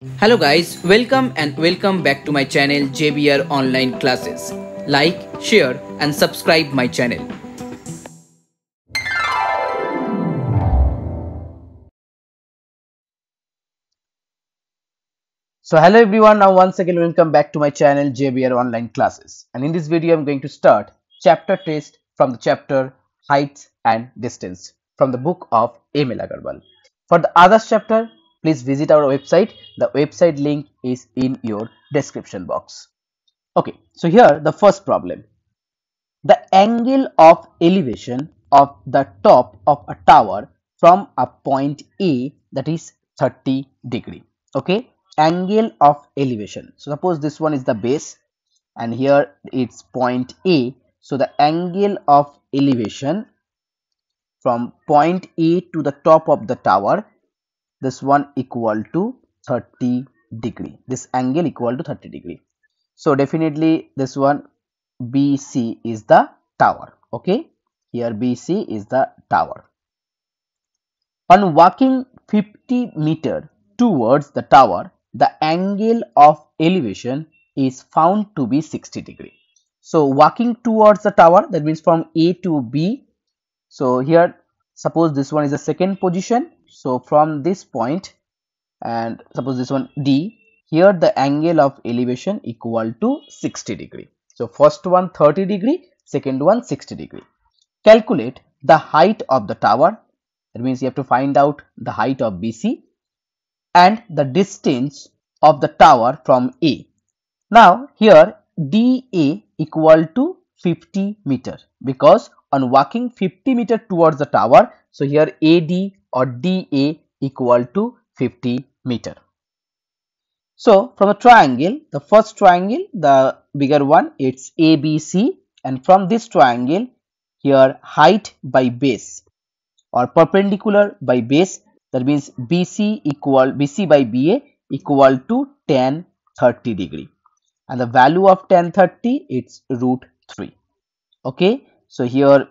Hello guys, welcome and welcome back to my channel JBR Online Classes. Like, share and subscribe my channel. So hello everyone, now once again welcome back to my channel JBR Online Classes and in this video I am going to start chapter test from the chapter Heights and Distance from the book of ML Aggarwal. For the other chapter, please visit our website. The website link is in your description box. Okay, so here the first problem. The angle of elevation of the top of a tower from a point A that is 30 degree. Okay, angle of elevation. So suppose this one is the base and here it's point A. So the angle of elevation from point A to the top of the tower this one equal to 30 degree. This angle equal to 30 degree. So definitely this one BC is the tower. Okay? Here BC is the tower. On walking 50 meter towards the tower the angle of elevation is found to be 60 degree. So walking towards the tower that means from A to B. So here suppose this one is the second position so from this point and suppose this one D here the angle of elevation equal to 60 degree. So first one 30 degree second one 60 degree. Calculate the height of the tower that means you have to find out the height of BC and the distance of the tower from A. Now here DA equal to 50 meter because on walking 50 meter towards the tower so here AD or DA equal to 50 meter. So from a triangle, the first triangle, the bigger one, it's ABC and from this triangle, here height by base or perpendicular by base that means BC equal BC by BA equal to tan 30 degree. And the value of tan 30 it's root 3 okay? So here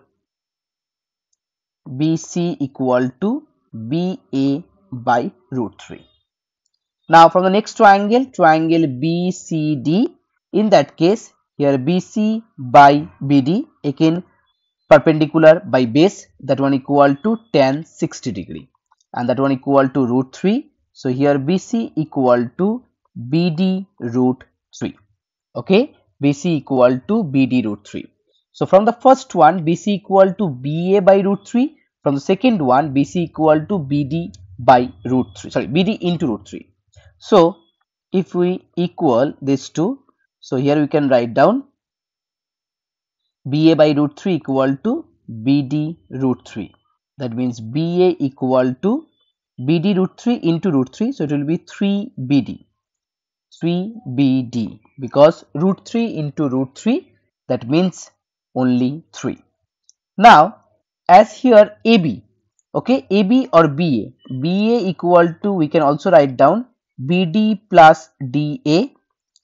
BC equal to BA by root 3. Now from the next triangle, triangle BCD, in that case here BC by BD again perpendicular by base that one equal to tan 60 degree and that one equal to root 3. So here BC equal to BD root 3. Okay, BC equal to BD root 3. So from the first one BC equal to BA by root 3 from the second one BC equal to BD by root 3 sorry BD into root 3. So if we equal these two so here we can write down BA by root 3 equal to BD root 3 that means BA equal to BD root 3 into root 3 so it will be 3 BD 3 BD because root 3 into root 3 that means only 3. Now as here AB okay? AB or BA BA equal to we can also write down BD plus DA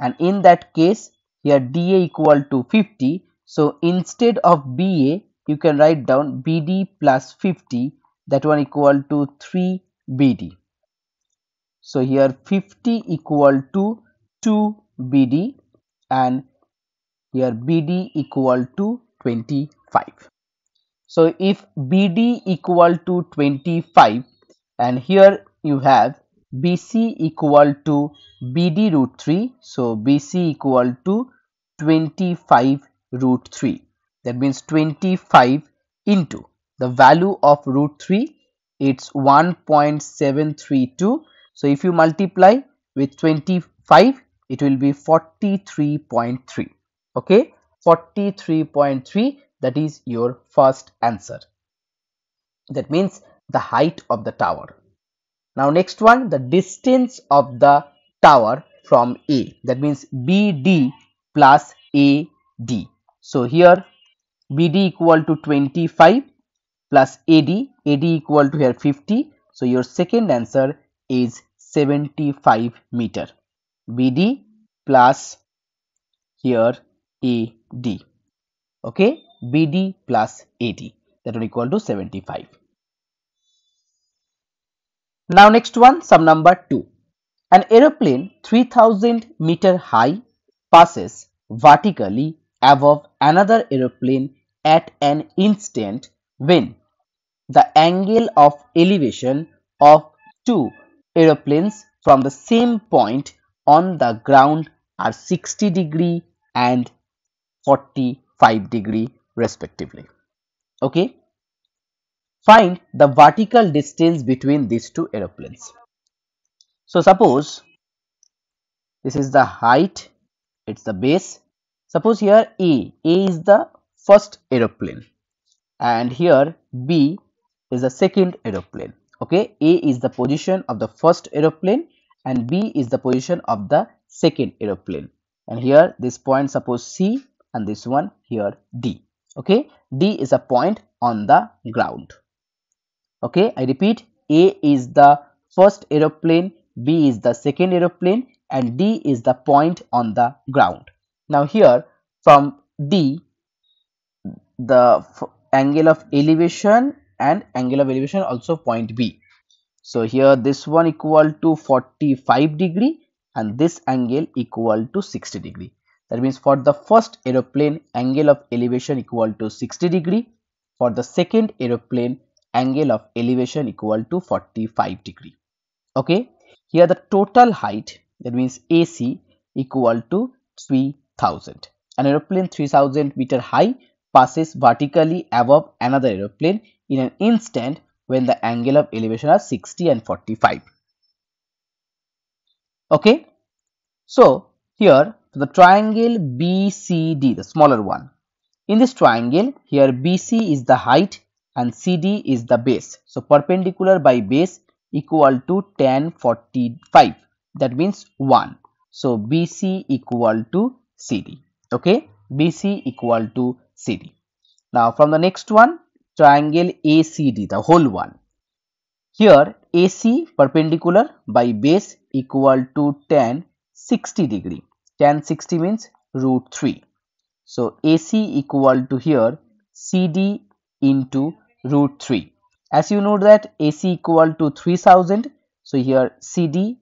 and in that case here DA equal to 50 so instead of BA you can write down BD plus 50 that one equal to 3 BD so here 50 equal to 2 BD and here BD equal to 25 so if BD equal to 25 and here you have BC equal to BD root 3. So BC equal to 25 root 3. That means 25 into the value of root 3 it's 1.732. So if you multiply with 25 it will be 43.3 okay 43.3 that is your first answer. That means the height of the tower. Now next one the distance of the tower from a. That means bd plus ad so here bd equal to 25 plus ad ad equal to here 50 so your second answer is 75 meter. Bd plus here ad okay BD plus AD that will equal to 75. Now next one sum number 2. An aeroplane 3000 meter high passes vertically above another aeroplane at an instant when the angle of elevation of two aeroplanes from the same point on the ground are 60 degree and 45 degree respectively. Okay. Find the vertical distance between these two aeroplanes. So suppose this is the height, it's the base. Suppose here A, A is the first aeroplane and here B is the second aeroplane. Okay, A is the position of the first aeroplane and B is the position of the second aeroplane. And here this point suppose C and this one here D. Okay, D is a point on the ground. Okay, I repeat A is the first aeroplane, B is the second aeroplane and D is the point on the ground. Now here from D the angle of elevation and angle of elevation also point B. So here this one equal to 45 degree and this angle equal to 60 degree. That means for the first aeroplane angle of elevation equal to 60 degree. For the second aeroplane angle of elevation equal to 45 degree. Okay. Here the total height that means AC equal to 3000. An aeroplane 3000 meter high passes vertically above another aeroplane in an instant when the angle of elevation are 60 and 45 okay so here the triangle bcd the smaller one. In this triangle here bc is the height and cd is the base. So perpendicular by base equal to tan 45 that means 1 so bc equal to cd okay? Bc equal to cd now from the next one triangle ACD, the whole one. Here AC perpendicular by base equal to tan 60 degree. Tan 60 means root 3. So AC equal to here CD into root 3. As you know that AC equal to 3000. So here CD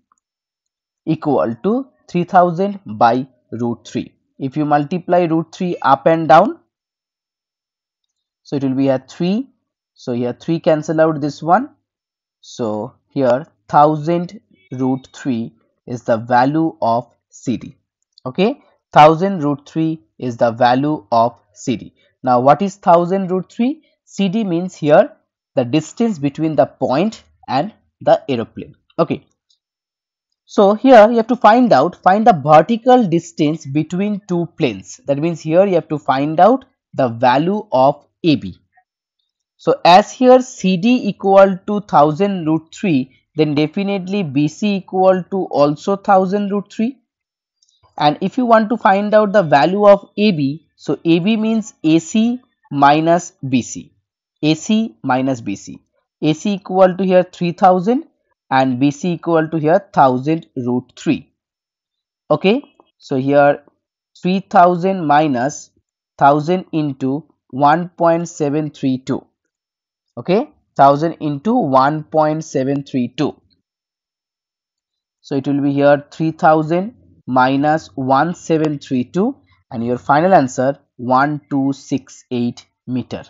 equal to 3000 by root 3. If you multiply root 3 up and down so it will be a 3 so here 3 cancel out this one so here 1000 root 3 is the value of CD okay? 1000 root 3 is the value of CD now what is 1000 root 3 CD means here the distance between the point and the aeroplane. Okay? So here you have to find out find the vertical distance between two planes. That means here you have to find out the value of AB. So as here CD equal to 1000 root 3 then definitely BC equal to also 1000 root 3 and if you want to find out the value of AB so AB means AC minus BC AC minus BC AC equal to here 3000 and BC equal to here 1000 root 3 okay? So here 3000 minus 1000 into 1.732 okay? 1000 into 1.732 so it will be here 3000 minus 1732 and your final answer 1268 meter.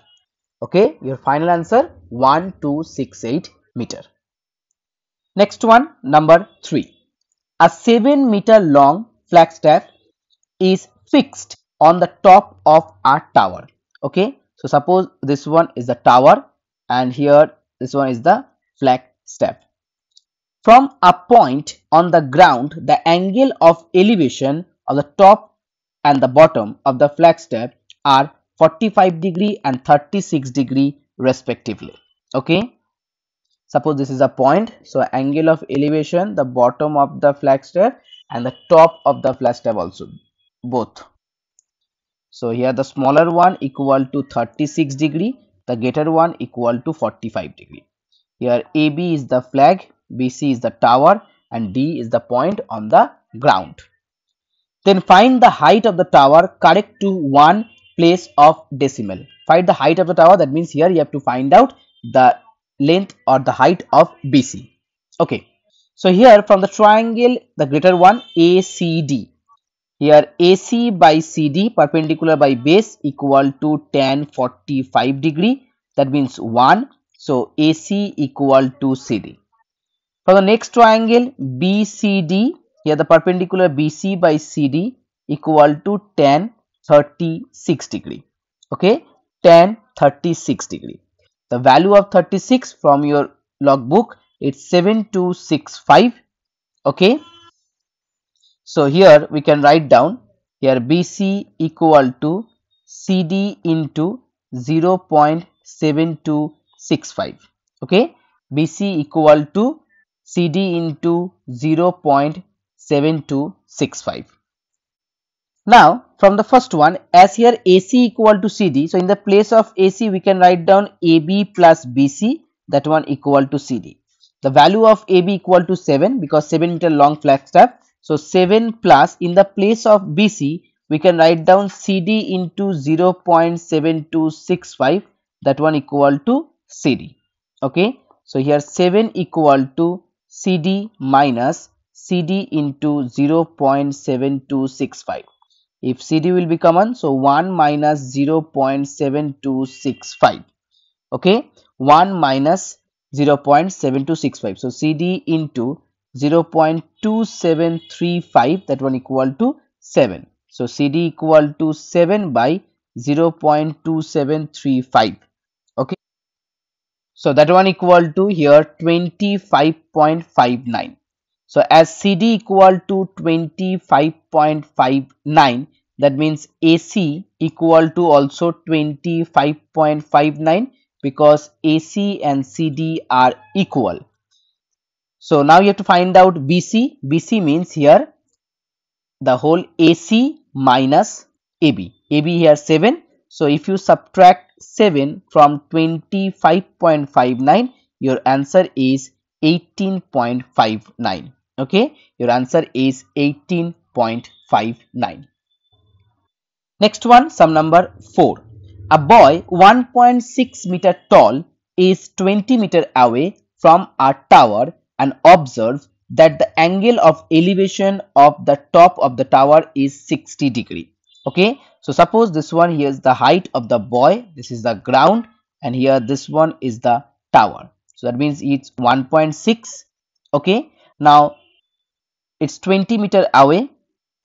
Okay? Your final answer 1268 meter. Next one number 3 a 7 meter long flagstaff is fixed on the top of a tower. Okay? So suppose this one is the tower and here this one is the flag step from a point on the ground the angle of elevation of the top and the bottom of the flagstaff are 45 degree and 36 degree respectively. Okay? Suppose this is a point so angle of elevation the bottom of the flagstaff and the top of the flagstaff also both. So here the smaller one equal to 36 degree, the greater one equal to 45 degree. Here AB is the flag, BC is the tower and D is the point on the ground. Then find the height of the tower correct to one place of decimal. Find the height of the tower that means here you have to find out the length or the height of BC. Okay. So here from the triangle, the greater one ACD. Here AC by CD perpendicular by base equal to tan 45 degree. That means 1. So AC equal to CD. For the next triangle BCD, here the perpendicular BC by CD equal to tan 36 degree. Okay, tan 36 degree. The value of 36 from your logbook it's 7265 okay? So here we can write down here bc equal to cd into 0.7265 okay? Bc equal to cd into 0.7265 now from the first one as here AC equal to CD so in the place of AC we can write down AB plus BC that one equal to CD. The value of AB equal to 7 because 7 meter long flagstaff so 7 plus in the place of BC we can write down CD into 0.7265 that one equal to CD okay. So here 7 equal to CD minus CD into 0.7265 if CD will be common, so 1 minus 0 0.7265. Okay, 1 minus 0 0.7265. So CD into 0 0.2735 that one equal to 7. So CD equal to 7 by 0 0.2735. Okay. So that one equal to here 25.59. So as CD equal to 25.59 that means AC equal to also 25.59 because AC and CD are equal. So now you have to find out BC. BC means here the whole AC minus AB. AB here 7. So if you subtract 7 from 25.59 your answer is 18.59 okay? Your answer is 18.59 next one sum number 4 a boy 1.6 meter tall is 20 meter away from a tower and observes that the angle of elevation of the top of the tower is 60 degree okay? So suppose this one here is the height of the boy. This is the ground. And here this one is the tower. So that means it's 1.6 okay? Now it's 20 meter away.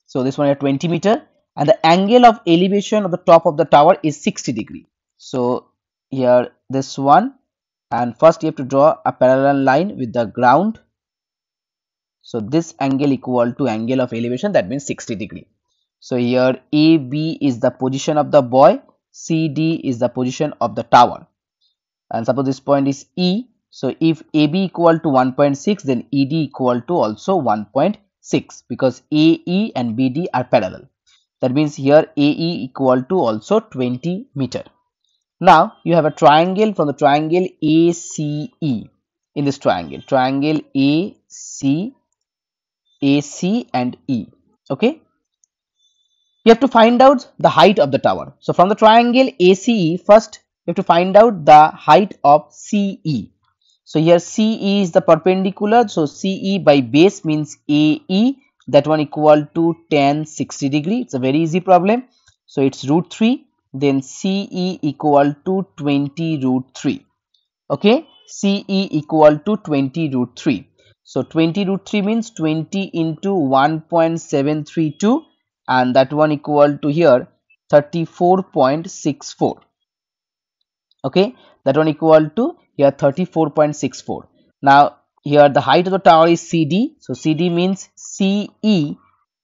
So this one is 20 meter. And the angle of elevation of the top of the tower is 60 degree. So here this one. And first you have to draw a parallel line with the ground. So this angle equal to angle of elevation. That means 60 degree so here AB is the position of the boy CD is the position of the tower and suppose this point is E so if AB equal to 1.6 then ED equal to also 1.6 because AE and BD are parallel. That means here AE equal to also 20 meter. Now you have a triangle from the triangle ACE in this triangle. Triangle AC, AC and E. Okay. You have to find out the height of the tower. So from the triangle ACE first you have to find out the height of CE. So here CE is the perpendicular. So CE by base means AE that one equal to tan 60 degree. It's a very easy problem. So it's root 3 then CE equal to 20 root 3. Okay. CE equal to 20 root 3. So 20 root 3 means 20 into 1.732 and that one equal to here 34.64. Okay. That one equal to here 34.64 now here the height of the tower is cd so cd means ce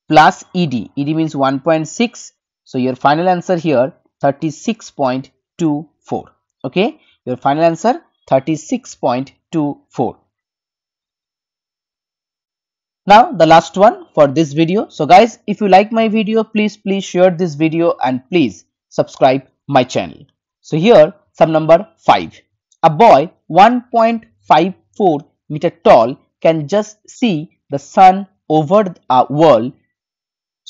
plus ed ed means 1.6 so your final answer here 36.24 okay your final answer 36.24 now the last one for this video so guys if you like my video please please share this video and please subscribe my channel so here sum number 5 a boy 1.54 meter tall can just see the sun over a uh, world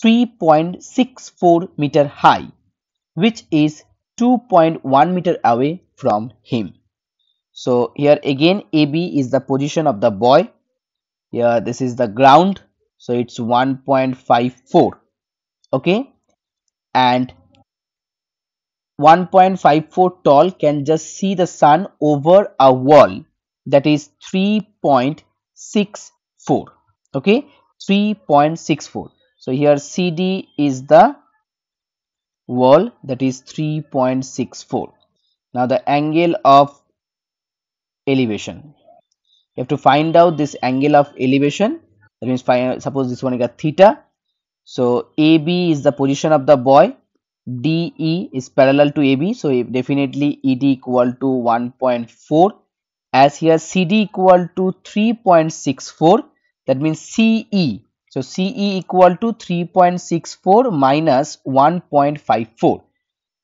3.64 meter high, which is 2.1 meter away from him. So here again AB is the position of the boy. Here this is the ground. So it's 1.54 okay? And 1.54 tall can just see the sun over a wall. That is 3.64 okay? 3.64 so here CD is the wall. That is 3.64 now the angle of elevation you have to find out this angle of elevation. That means suppose this one is theta. So AB is the position of the boy. DE is parallel to AB so definitely ED equal to 1.4 as here CD equal to 3.64 that means CE so CE equal to 3.64 minus 1.54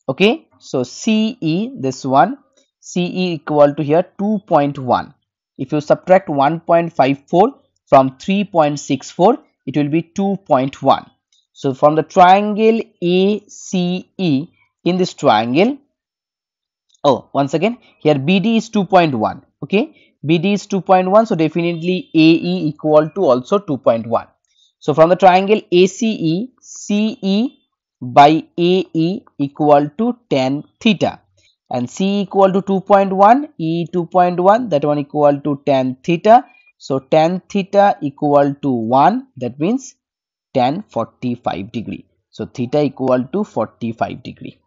okay? So CE this one. CE equal to here 2.1 if you subtract 1.54 from 3.64 it will be 2.1 so from the triangle ACE in this triangle oh once again here BD is 2.1 okay? BD is 2.1 so definitely AE equal to also 2.1 so from the triangle ACE CE by AE equal to tan theta and C equal to 2.1 E 2.1 that one equal to tan theta. So tan theta equal to 1 that means tan 45 degree. So theta equal to 45 degree